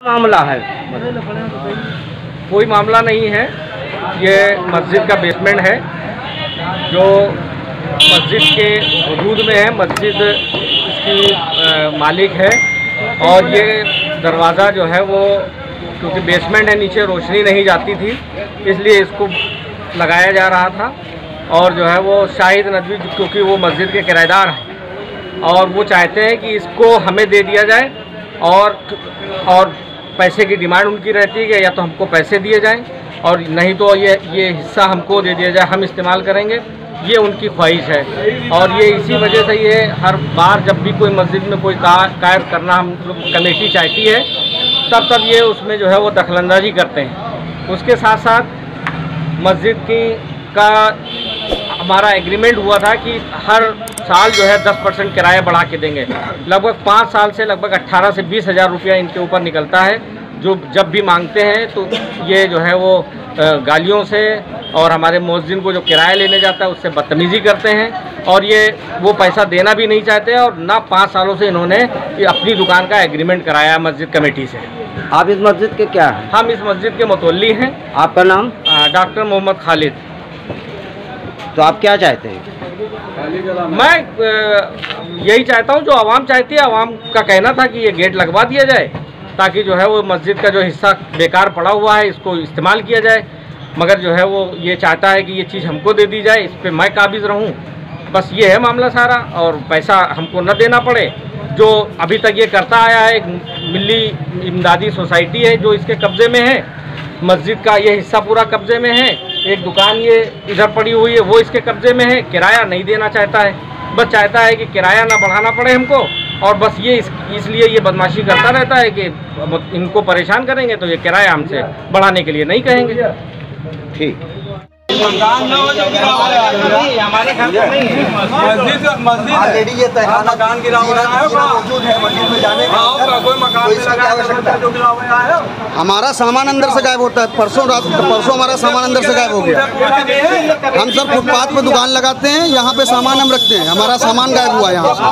मामला है। कोई मामला नहीं है। ये मस्जिद का बेसमेंट है। जो मस्जिद के वजूद में है, मस्जिद इसकी मालिक है। और ये दरवाज़ा जो है वो, क्योंकि बेसमेंट है, नीचे रोशनी नहीं जाती थी, इसलिए इसको लगाया जा रहा था। और जो है वो शाहिद नदवी क्योंकि वो मस्जिद के किराएदार हैं। और वो चाहते हैं कि इसको हमें दे दिया जाए। और और पैसे की डिमांड उनकी रहती है या तो हमको पैसे दिए जाएँ और नहीं तो ये ये हिस्सा हमको दे दिया जाए, हम इस्तेमाल करेंगे। ये उनकी ख्वाहिश है। और ये इसी वजह से ये हर बार जब भी कोई मस्जिद में कोई कार्य करना हम लोग कमेटी चाहती है, तब तब ये उसमें जो है वो दखलंदाजी करते हैं। उसके साथ साथ मस्जिद की, का हमारा एग्रीमेंट हुआ था कि हर साल जो है 10 परसेंट किराया बढ़ा के देंगे। लगभग पाँच साल से लगभग 18 से बीस हज़ार रुपया इनके ऊपर निकलता है। जो जब भी मांगते हैं तो ये जो है वो गालियों से और हमारे मस्जिद को जो किराया लेने जाता है उससे बदतमीज़ी करते हैं। और ये वो पैसा देना भी नहीं चाहते और ना पाँच सालों से इन्होंने अपनी दुकान का एग्रीमेंट कराया मस्जिद कमेटी से। आप इस मस्जिद के क्या हैं? हम इस मस्जिद के मतवली हैं। आपका नाम? डॉक्टर मोहम्मद खालिद। तो आप क्या चाहते हैं? मैं यही चाहता हूँ जो आवाम चाहती है आवाम का कहना था कि ये गेट लगवा दिया जाए। ताकि जो है वो मस्जिद का जो हिस्सा बेकार पड़ा हुआ है, इसको इस्तेमाल किया जाए। मगर जो है वो ये चाहता है कि ये चीज़ हमको दे दी जाए, इस पर मैं काबिज रहूँ। बस ये है मामला सारा, और पैसा हमको न देना पड़े। जो अभी तक ये करता आया है, एक मिली इमदादी सोसाइटी है, जो इसके कब्ज़े में है। मस्जिद का ये हिस्सा पूरा कब्जे में है। एक दुकान ये इधर पड़ी हुई है, वो इसके कब्जे में है। किराया नहीं देना चाहता है। बस चाहता है कि किराया ना बढ़ाना पड़े हमको। और बस ये इस, इसलिए ये बदमाशी करता रहता है कि इनको परेशान करेंगे तो ये किराया हमसे बढ़ाने के लिए नहीं कहेंगे। ठीक। हमारे घर नहीं है। मस्जिद मस्जिद ऑलरेडी ये तहखाना मकान गिरा हुआ है जीना मौजूद मस्जिद में जाने का कोई मकान कोई में इसकी लगा क्या आवश्यकता जो गिरा हुआ हमारा सामान अंदर से गायब होता है। परसों रात परसों हमारा सामान अंदर से गायब हो गया। हम सब फुटपाथ पे दुकान लगाते हैं यहाँ पे सामान हम रखते हैं। हमारा सामान गायब हुआ है यहाँ से।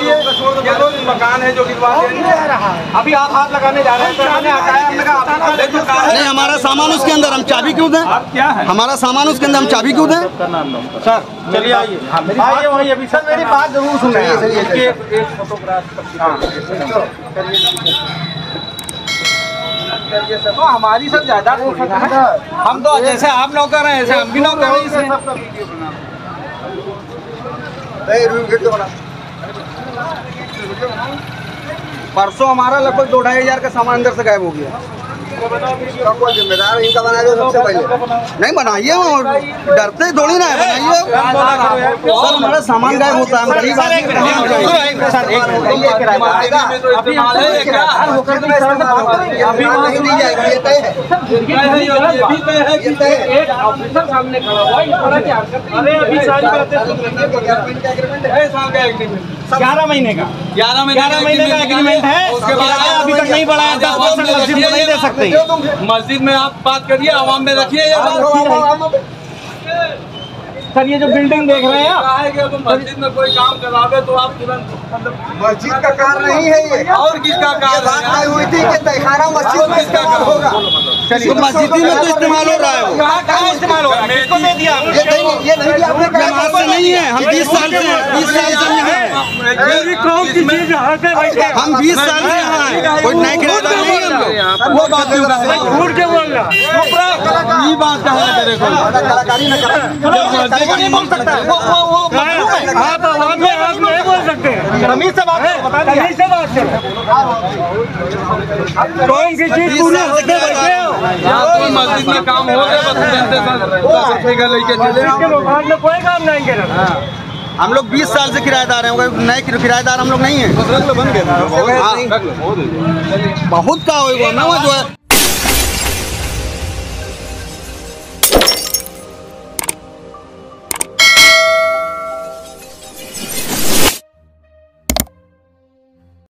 ये तो मकान है जो गिरवा अभी आप हाथ लगाने जा रहे हैं नहीं हमारा सामान उसके अंदर हम चाबी क्यों दें? क्या है? हमारा सामान उसके अंदर हम चाबी क्यों दें? सर चलिए आइए। आइए वही अभी सर मेरी बात ज़रूर सुनिए तो हमारी सब ज़्यादा है। हम तो जैसे आप नौकर हैं ऐसे हम भी नौकर हैं परसों हमारा लगभग दो ढाई हज़ार का सामान अंदर से गायब हो गया। जिम्मेदार इनका बना दो सबसे पहले नहीं बनाइए वो डरते थोड़ी ना बनाइए सर हमारा सामान गायब होता है गरीब आदमी तो इस्तेमाल है ये क्या अभी नहीं दी जाएगी। ये तय है ये भी तय है कि एक ऑफिसर सामने खड़ा हुआ अरे अभी सारी बातें ग्यारह महीने का। ग्यारह महीने ग्यारह महीने का एग्रीमेंट है। उसके बाद अभी तक नहीं बढ़ाया दस परसेंट नहीं दे सकते। मस्जिद में आप बात करिए आवाम में रखिए ये बात। सर ये जो बिल्डिंग देख रहे हैं आप? कहा है कि अगर मस्जिद में कोई काम करावे तो आप तुरंत मतलब मस्जिद का कार नहीं है ये। और किसका काम बात हुई थी कि मस्जिद में किसका होगा। तो मस्जिद में तो इस्तेमाल हो रहा है इस्तेमाल हो रहा है किसको दे दिया ये नहीं ये आपने कहा से नहीं है हम बीस साल से हैं बीस साल से यहाँ हैं हम बीस साल से यहाँ हैं कोई नए किराएदार नहीं है हम लोग वो बात क्यों कर रहे हैं ये बात कहा है तेरे को कलाकारी न करें नहीं बोल सकता वो वो है आप आवाज़ में आप नहीं बोल सकते से बात करो बता दिया कहीं से बात करो कौन की चीज़ पूरी होते हो कोई मस्जिद में काम हो गया बस जनते दस का लेके चले इसके मुकाबले में कोई काम नहीं करा। हम लोग बीस साल से किराएदार हैं नए किराएदार हम लोग नहीं हैं। बन गए हाँ। बहुत का होगा वो जो है